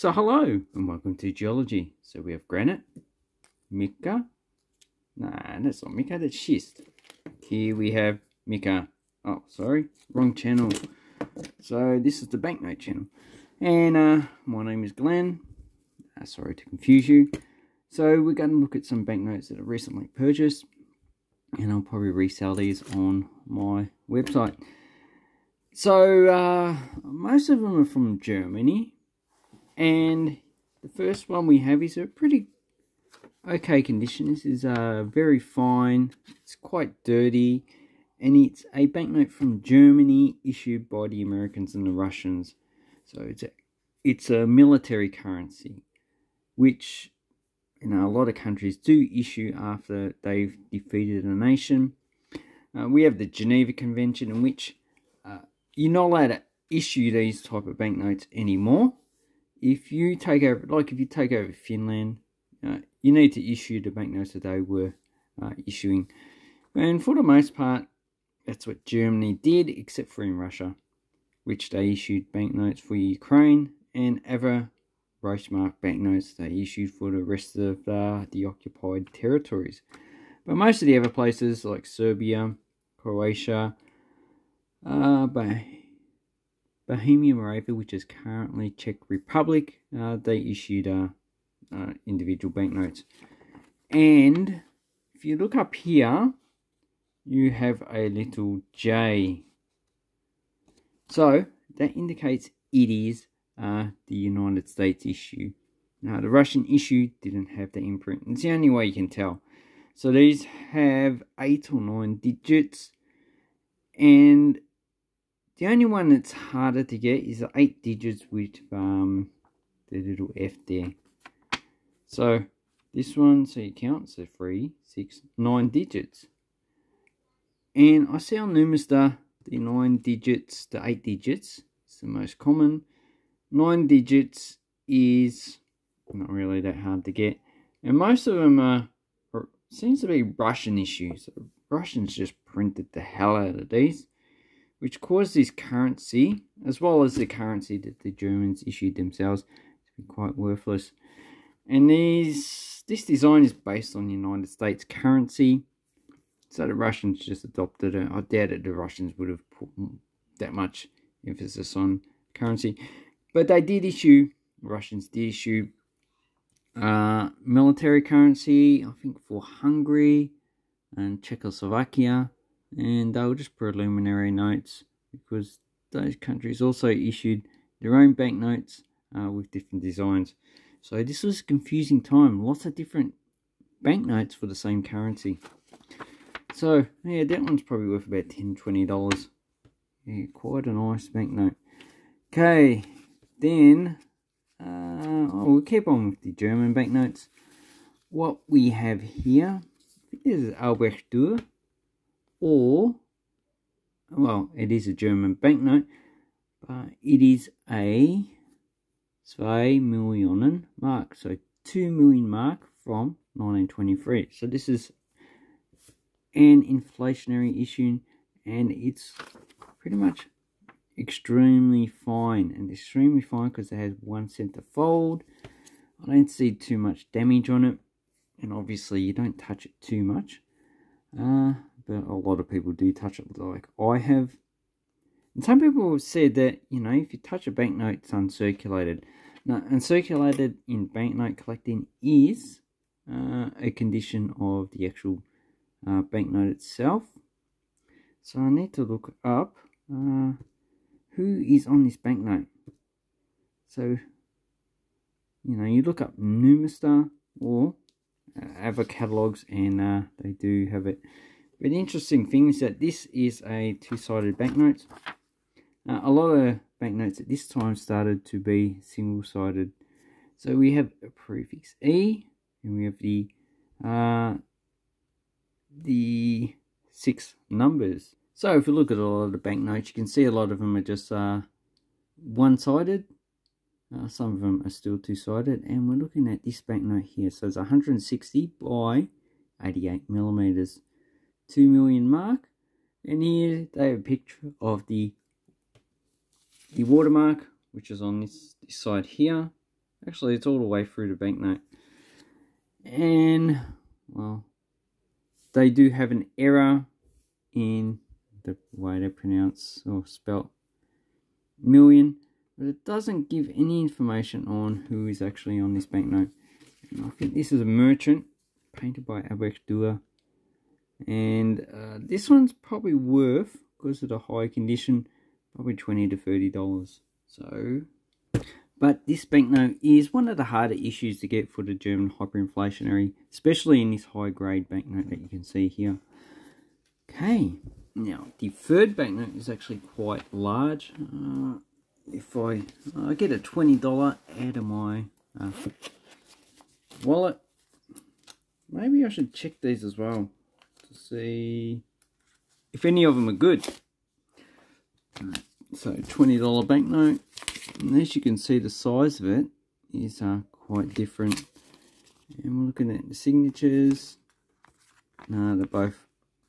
So hello and welcome to geology. So we have granite, mica, nah that's not mica, that's schist. Here we have mica, oh sorry, wrong channel. So this is the banknote channel. And uh, my name is Glenn, uh, sorry to confuse you. So we're going to look at some banknotes that I recently purchased and I'll probably resell these on my website. So uh, most of them are from Germany and the first one we have is a pretty okay condition. This is uh, very fine, it's quite dirty and it's a banknote from Germany issued by the Americans and the Russians. So it's a, it's a military currency which you know, a lot of countries do issue after they've defeated a nation. Uh, we have the Geneva Convention in which uh, you're not allowed to issue these type of banknotes anymore. If you take over, like if you take over Finland, uh, you need to issue the banknotes that they were uh, issuing. And for the most part, that's what Germany did, except for in Russia, which they issued banknotes for Ukraine and ever Reichsmark banknotes they issued for the rest of the occupied territories. But most of the other places like Serbia, Croatia, uh, Bohemia Moravia, which is currently Czech Republic, uh, they issued uh, uh, individual banknotes. And if you look up here, you have a little J. So that indicates it is uh, the United States issue. Now, the Russian issue didn't have the imprint. It's the only way you can tell. So these have eight or nine digits. And the only one that's harder to get is the eight digits with um, the little F there. So this one, so you count, so three, six, nine digits. And I see on Numista, the nine digits, the eight digits, it's the most common nine digits is not really that hard to get. And most of them are seems to be Russian issues. Russians just printed the hell out of these, which caused this currency, as well as the currency that the Germans issued themselves, to be quite worthless. And these, this design is based on the United States currency. So the Russians just adopted it. I doubt that the Russians would have put that much emphasis on currency. But they did issue, Russians did issue uh, military currency, I think for Hungary and Czechoslovakia. And they were just preliminary notes because those countries also issued their own banknotes uh, with different designs. So this was a confusing time. Lots of different banknotes for the same currency. So, yeah, that one's probably worth about $10, $20. Yeah, quite a nice banknote. Okay, then, uh, oh, we'll keep on with the German banknotes. What we have here is Albrecht Dürer, or, well, it is a German banknote, but it is a 2 Millionen mark, so 2 million mark from 1923. So this is an inflationary issue, and it's pretty much extremely fine and extremely fine because it has one center fold I don't see too much damage on it and obviously you don't touch it too much uh, but a lot of people do touch it like I have and some people have said that you know if you touch a banknote it's uncirculated now uncirculated in banknote collecting is uh, a condition of the actual uh, banknote itself so I need to look up uh, who is on this banknote. So, you know, you look up Numista or uh, other catalogs and uh, they do have it. But the interesting thing is that this is a two-sided banknote. Uh, a lot of banknotes at this time started to be single-sided. So we have a prefix E and we have the uh, the six numbers. So if you look at a lot of the banknotes, you can see a lot of them are just uh, one-sided. Uh, some of them are still two-sided. And we're looking at this banknote here. So it's 160 by 88 millimeters. 2 million mark. And here they have a picture of the, the watermark, which is on this, this side here. Actually, it's all the way through the banknote. And, well, they do have an error in the way they pronounce or spell million, but it doesn't give any information on who is actually on this banknote. And I think this is a merchant painted by Albrecht Dürer. And uh, this one's probably worth, because of the high condition, probably 20 to $30. So, but this banknote is one of the harder issues to get for the German hyperinflationary, especially in this high grade banknote that you can see here. Okay, now the third banknote is actually quite large. Uh, if I, I get a $20 out of my uh, wallet, maybe I should check these as well to see if any of them are good. So $20 banknote. And as you can see, the size of it is uh, quite different. And we're looking at the signatures. No, they're both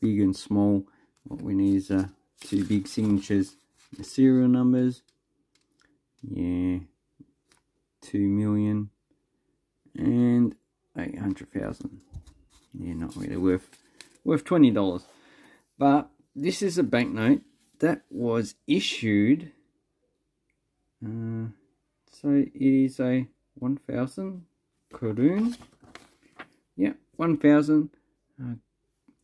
big and small. What we need is uh, two big signatures. The serial numbers. Yeah. Two million. And 800,000. Yeah, not really worth worth $20. But this is a banknote that was issued uh, so it is a 1000 Korun yeah 1000 uh,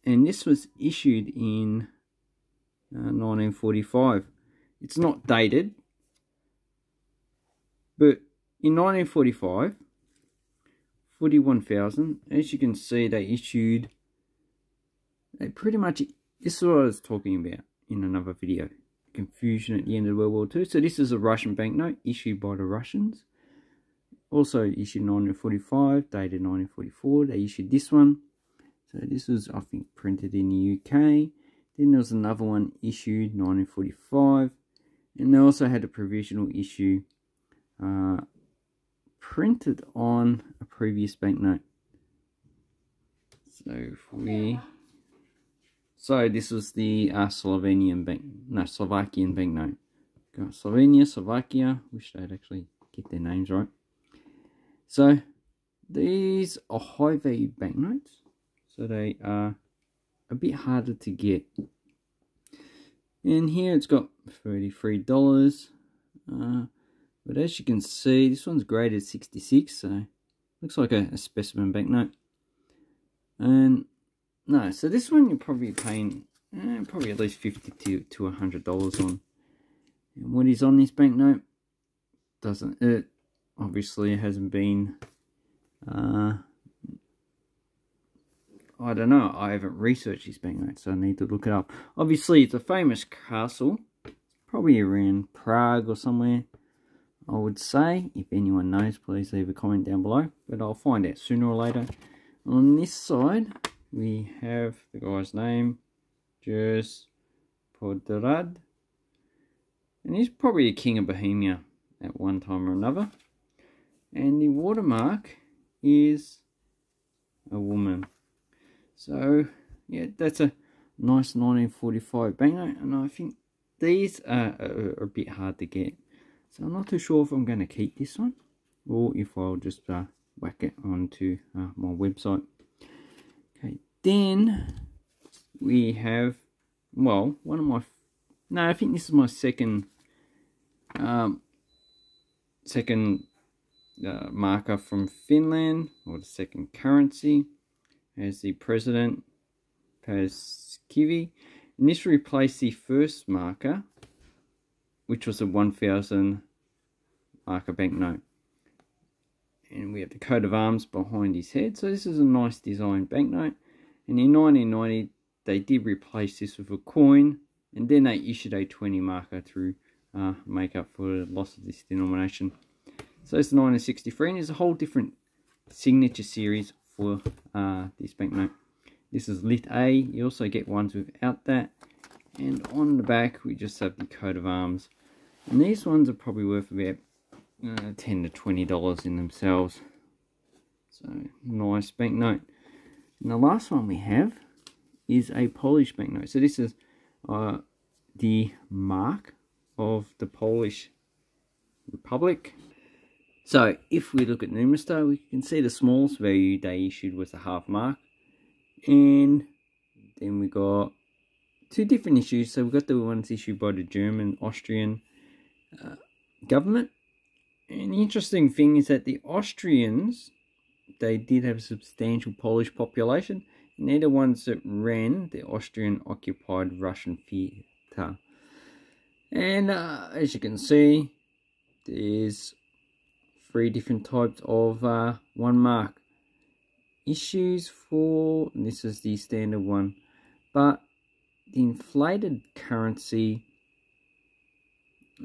and this was issued in uh, 1945 it's not dated but in 1945 41,000 as you can see they issued they pretty much this is what I was talking about in another video. Confusion at the end of World War II. So this is a Russian banknote issued by the Russians. Also issued in 1945, dated 1944. They issued this one. So this was, I think, printed in the UK. Then there was another one issued 1945. And they also had a provisional issue uh, printed on a previous banknote. So if we so this was the uh, Slovenian bank, no, Slovakian banknote. Got Slovenia, Slovakia. Wish they'd actually get their names right. So these are high value banknotes. So they are a bit harder to get. And here it's got $33. Uh, but as you can see, this one's graded 66, so looks like a, a specimen banknote. And no, so this one you're probably paying eh, probably at least 50 to, to $100 on. And what is on this banknote doesn't, it obviously hasn't been, uh, I don't know, I haven't researched this banknote, so I need to look it up. Obviously, it's a famous castle, probably around Prague or somewhere, I would say. If anyone knows, please leave a comment down below, but I'll find out sooner or later. On this side, we have the guy's name, Jurs Podrad. And he's probably a king of Bohemia at one time or another. And the watermark is a woman. So, yeah, that's a nice 1945 banknote. And I think these are, a bit hard to get. So I'm not too sure if I'm going to keep this one. Or if I'll just uh, whack it onto uh, my website. Then we have, well, one of my, no, I think this is my second, um, second uh, markka from Finland, or the second currency, as the president, Paasikivi. And this replaced the first markka, which was a 1000 markka banknote. And we have the coat of arms behind his head. So this is a nice design banknote. And in 1990, they did replace this with a coin, and then they issued a 20 markka to uh, make up for the loss of this denomination. So it's 1963, and there's a whole different signature series for uh, this banknote. This is lit A. You also get ones without that. And on the back, we just have the coat of arms. And these ones are probably worth about uh, 10 to $20 in themselves. So, nice banknote. And the last one we have is a Polish banknote. So this is uh, the mark of the Polish Republic. So if we look at Numista, we can see the smallest value they issued was a half mark. And then we got two different issues. So we've got the ones issued by the German, Austrian uh, government. And the interesting thing is that the Austrians, they did have a substantial Polish population. And they're the ones that ran the Austrian occupied Russian theatre. And uh, as you can see, there's three different types of uh, one mark issues for this is the standard one but the inflated currency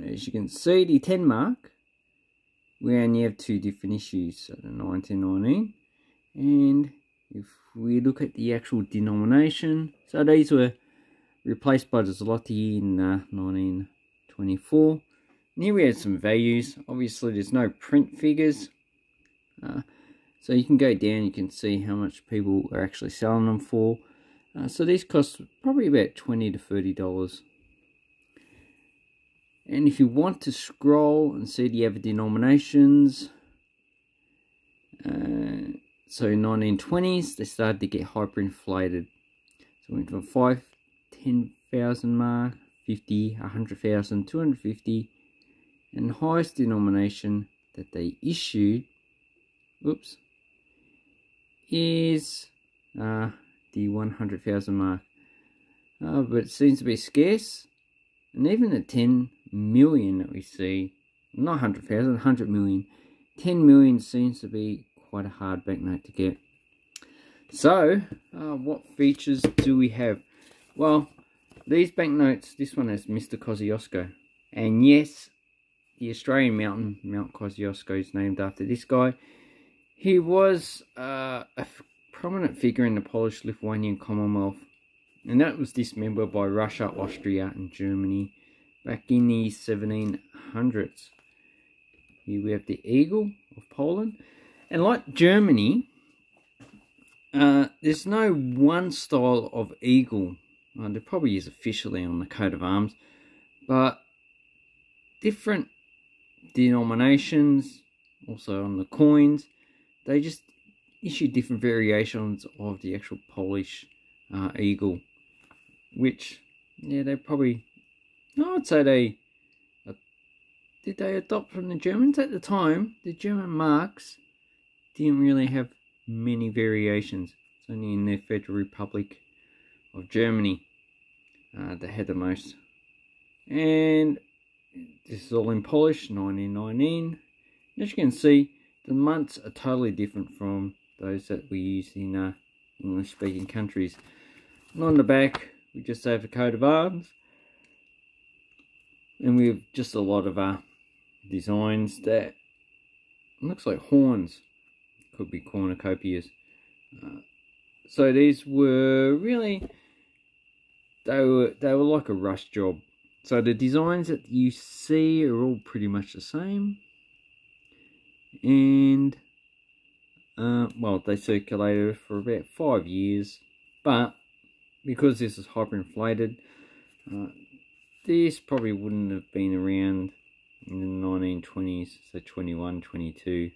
as you can see the 10 mark we only have two different issues so the 1919 and if we look at the actual denomination so these were replaced by the zloty in uh, 1924 and here we have some values. Obviously, there's no print figures. Uh, so you can go down, you can see how much people are actually selling them for. Uh, so these cost probably about 20 to $30. And if you want to scroll and see the other denominations, uh, so 1920s, they started to get hyperinflated. So we went from 5, 10,000 mark, 50, 100,000, 250, and the highest denomination that they issued oops is uh, the 100,000 mark. Uh, but it seems to be scarce. And even the 10 million that we see. Not 100,000 100 million. 10 million seems to be quite a hard banknote to get. So uh, what features do we have? Well these banknotes this one has Mr. Kosciuszko. And yes the Australian mountain, Mount Kosciuszko, is named after this guy. He was uh, a prominent figure in the Polish-Lithuanian Commonwealth, and that was dismembered by Russia, Austria, and Germany back in the 1700s. Here we have the eagle of Poland, and like Germany, uh, there's no one style of eagle. Uh, there probably is officially on the coat of arms, but different denominations, also on the coins. They just issue different variations of the actual Polish uh, eagle, which, yeah, they probably, I would say they, uh, did they adopt from the Germans at the time? The German marks didn't really have many variations. It's only in the Federal Republic of Germany uh, they had the most. And this is all in Polish, 1919. As you can see, the months are totally different from those that we use in uh, English-speaking countries. And on the back, we just have a coat of arms. And we have just a lot of uh, designs that looks like horns. Could be cornucopias. Uh, so these were really, they were, they were like a rush job. So the designs that you see are all pretty much the same. And, uh, well, they circulated for about five years. But, because this is hyperinflated, uh, this probably wouldn't have been around in the 1920s, so 21, 22,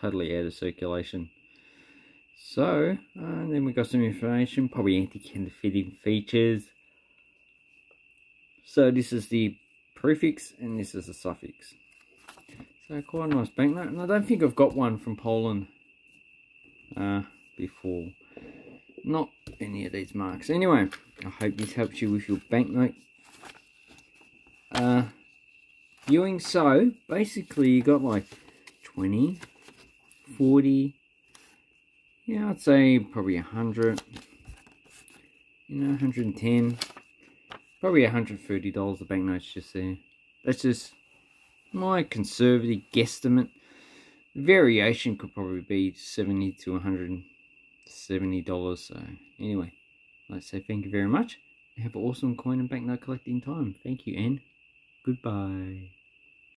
totally out of circulation. So, uh, then we got some information, probably anti-counterfeiting features, so this is the prefix and this is the suffix. So quite a nice banknote. And I don't think I've got one from Poland uh, before. Not any of these marks. Anyway, I hope this helps you with your banknote uh, viewing. So basically you got like 20, 40, yeah, I'd say probably 100, you know, 110. Probably $130 the banknotes just there. That's just my conservative guesstimate. Variation could probably be 70 to $170. So anyway, let's say thank you very much. Have an awesome coin and banknote collecting time. Thank you and goodbye.